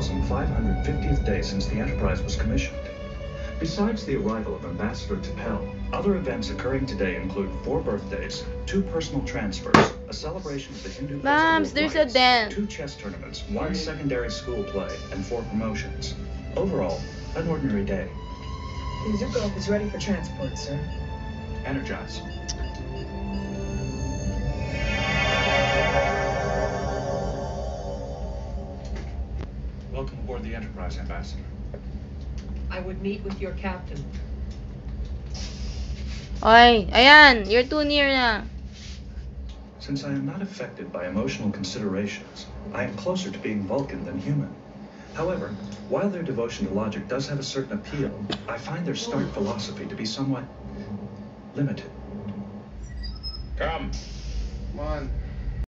1,550th day since the Enterprise was commissioned. Besides the arrival of Ambassador T'Pel, other events occurring today include four birthdays, two personal transfers, a celebration of the Hindu festival Mams, of there's a dance. two chess tournaments, one secondary school play, and four promotions. Overall, an ordinary day. The Zuko is ready for transport, sir. Energize. Welcome aboard the Enterprise, Ambassador. I would meet with your captain. Oy, ayan, you're too near na. Since I am not affected by emotional considerations, I am closer to being Vulcan than human. However, while their devotion to logic does have a certain appeal, I find their stark philosophy to be somewhat limited. Come. Come on.